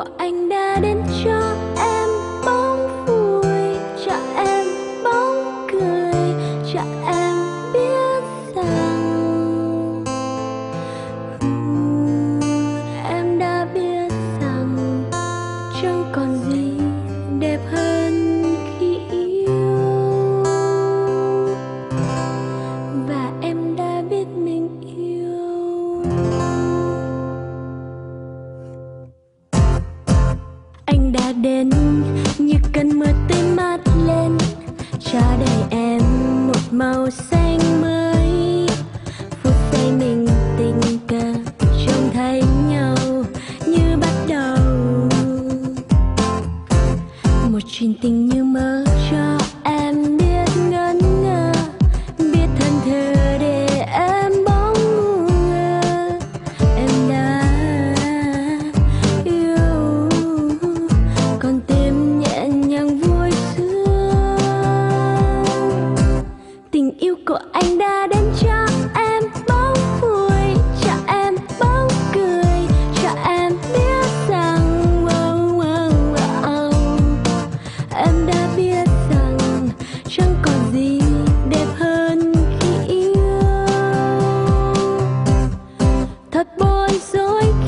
của anh đã đến cho em bóng vui, cho em bóng cười, cho em biết rằng em đã biết rằng chẳng còn gì anh đã đến, như cơn mưa tươi mát lên, cho đời em một màu xanh mới. Phút giây mình tình cờ trông thấy nhau như bắt đầu. Một chuyện tình như bối rối